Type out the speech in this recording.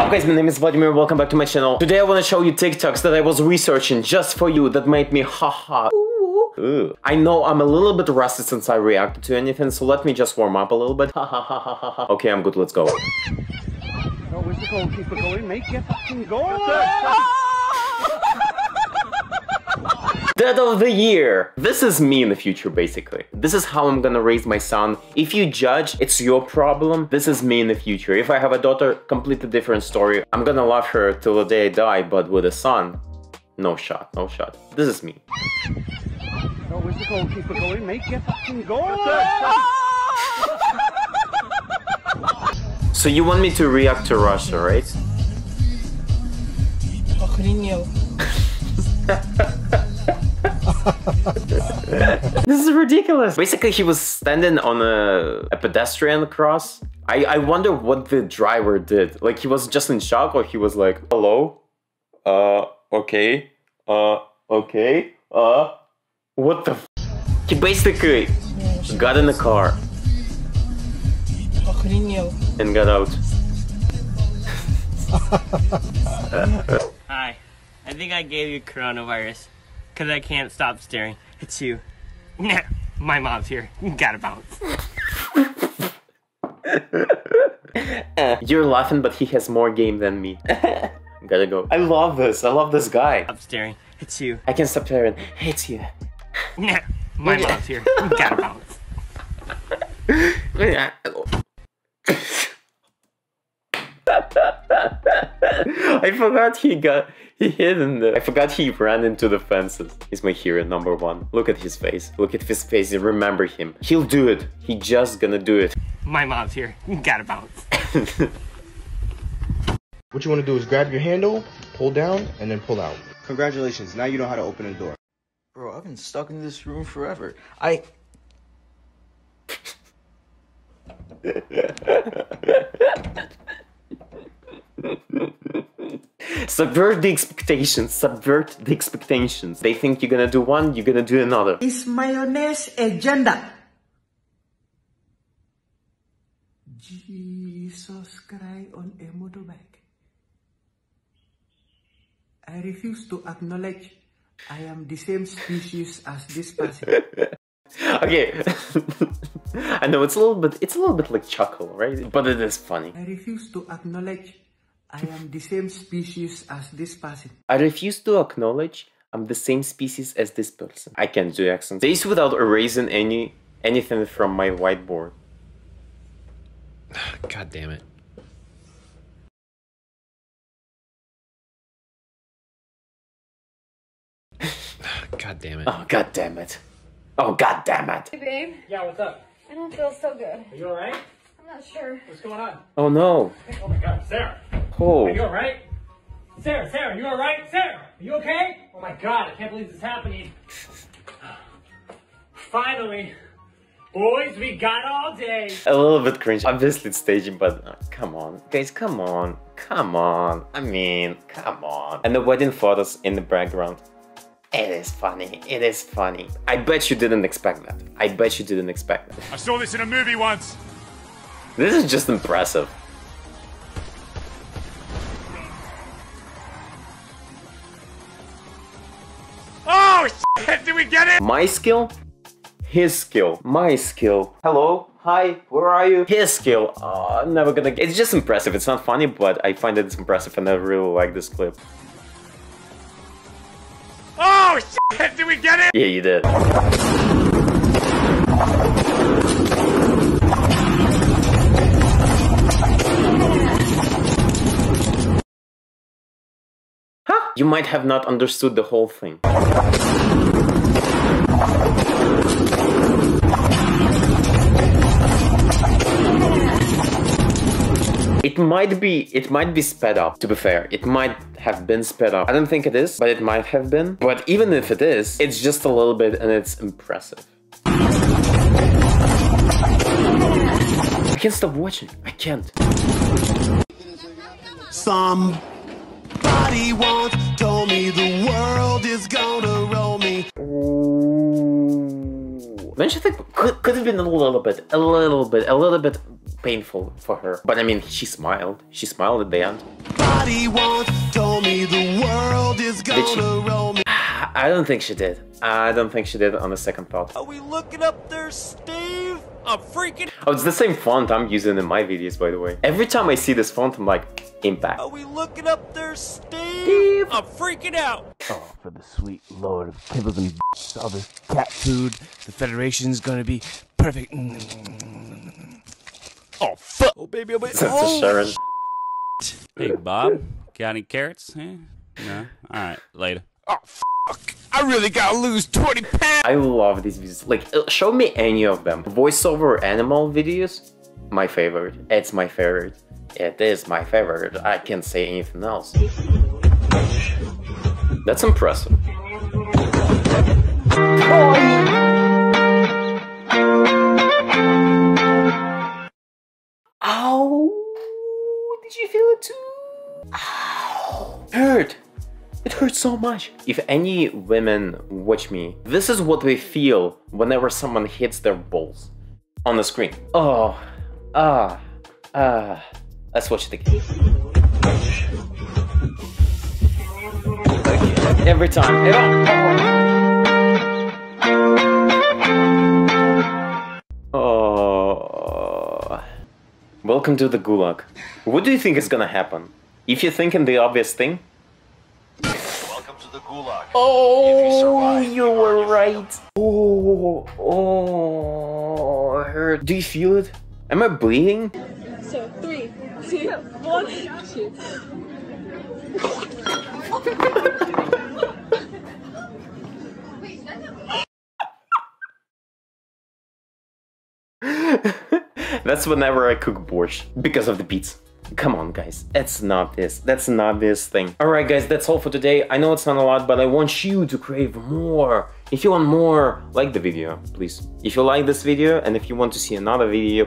up guys, my name is Vladimir, welcome back to my channel. Today I want to show you TikToks that I was researching just for you that made me haha. Ooh. I know I'm a little bit rusty since I reacted to anything, so let me just warm up a little bit. Ha ha ha ha ha ha. Okay, I'm good, let's go. No, where's the goalkeeper going? Make your fucking goal! Dead of the year! This is me in the future, basically. This is how I'm gonna raise my son. If you judge, it's your problem. This is me in the future. If I have a daughter, completely different story. I'm gonna love her till the day I die, but with a son, no shot, no shot. This is me. Where's the goalkeeper going? Fucking goal! So you want me to react to Russia, right? this is ridiculous. Basically, he was standing on a, a pedestrian cross. I, I wonder what the driver did. Like, he was just in shock or he was like, hello? Uh, okay. Uh, okay. Uh, what the He basically got in the car. And got out. Hi. I think I gave you coronavirus. Because I can't stop staring. It's you. Nah, my mom's here. You gotta bounce. Uh, you're laughing, but he has more game than me. Gotta go. I love this. I love this guy. Stop staring. It's you. I can't stop staring. It's you. Nah, my mom's here. You gotta bounce. I forgot he got he hid in the I forgot he ran into the fences. He's my hero number one. Look at his face. Look at his face. Remember him. He'll do it. He just gonna do it. My mom's here. You gotta bounce. What you want to do is grab your handle, pull down, and then pull out. Congratulations, now you know how to open a door. Bro, I've been stuck in this room forever. I. subvert the expectations. Subvert the expectations. They think you're gonna do one, you're gonna do another. is mayonnaise agenda. Jesus Christ on a motorbike. I refuse to acknowledge I am the same species as this person. Okay. I know it's a little bit it's a little bit like chuckle, right? But it is funny. I refuse to acknowledge I am the same species as this person. I refuse to acknowledge I'm the same species as this person. I can't do accents. This without erasing any anything from my whiteboard. God damn it. God damn it. Oh god damn it. Oh god damn it. Hey, babe. Yeah, what's up? I don't feel so good. Are you alright? I'm not sure. What's going on? Oh no. Oh my god, Sarah. Oh. Are you alright? Sarah, Sarah, you alright? Sarah, are you okay? Oh my god, I can't believe this is happening. Finally. Boys, we got all day. A little bit cringe. Obviously it's staging, but uh, come on. Guys, come on. Come on. I mean, come on. And the wedding photos in the background. It is funny. It is funny. I bet you didn't expect that. I bet you didn't expect that. I saw this in a movie once. This is just impressive. Oh, shit, did we get it? My skill? His skill. My skill. Hello? Hi, where are you? His skill. Oh, I'm never gonna get It's just impressive. It's not funny, but I find it's impressive and I really like this clip. Oh, shit, did we get it? Yeah, you did. You might have not understood the whole thing. It might be it might be sped up, to be fair. It might have been sped up. I don't think it is, but it might have been. But even if it is, it's just a little bit and it's impressive. I can't stop watching. I can't. Somebody once told me the world is gonna roll me. Don't you think could, could have been a little bit, a little bit, a little bit painful for her? But I mean, she smiled. She smiled at the end. body once told me the world is Did she? Gonna roll me. I I don't think she did. I don't think she did on the second thought. Are we looking up there, Steve? I'm freaking. Oh, it's the same font I'm using in my videos, by the way. Every time I see this font, I'm like, impact. Are we looking up there, Steve? I'm freaking out. Oh, for the sweet lord of kibbles and all this cat food. The Federation's gonna be perfect. Oh fuck! Oh baby, oh baby. That's a Sharon. Hey, Bob, got any carrots? Eh? No? Alright, later. Oh fuck! I really gotta lose 20 pounds. I love these videos. Like, uh, show me any of them. Voiceover animal videos, my favorite. It's my favorite. It is my favorite. I can't say anything else. That's impressive. So much. If any women watch me, this is what they feel whenever someone hits their balls on the screen. Oh, ah, ah. Let's watch it again. Every time. Oh. oh. Welcome to the gulag. What do you think is gonna happen? If you're thinking the obvious thing, Oh, you were right. Oh, oh, it hurt. Do you feel it? Am I bleeding? So, three, two, one, shoot. That's whenever I cook borscht because of the beets. Come on, guys. That's not this. That's not this thing. Alright, guys, that's all for today. I know it's not a lot, but I want you to crave more. If you want more, like the video, please. If you like this video and if you want to see another video,